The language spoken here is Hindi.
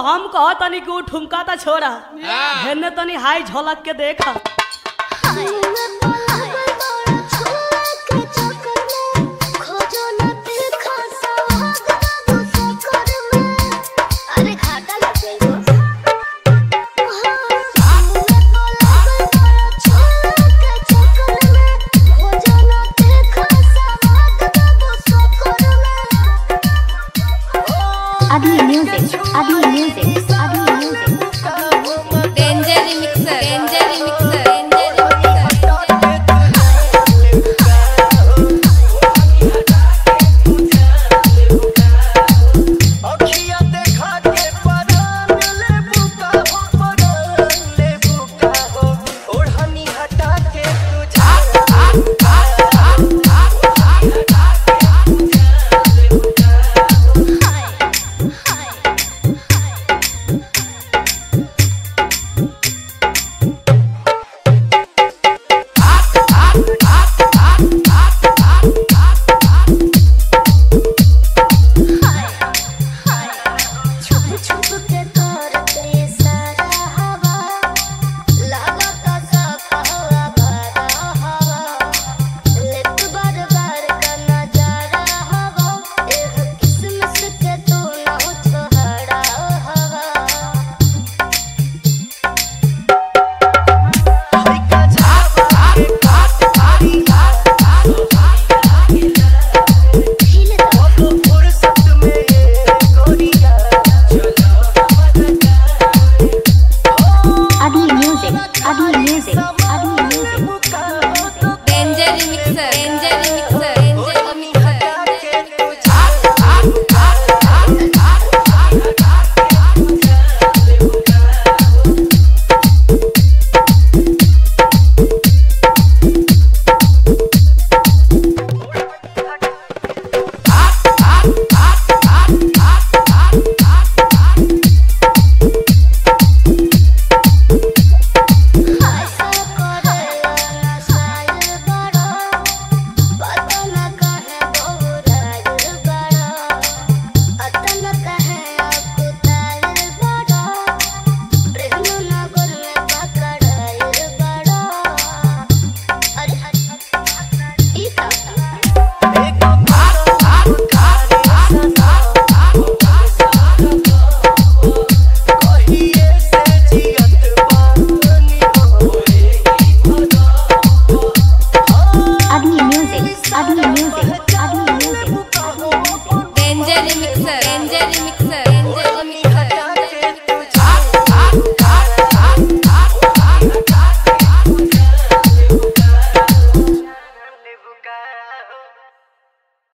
हम कह तनी कि ठुमका था छोड़ा। हाँ। हेने तनी हाई झलक के देखा। Mixer. Angel Mixer.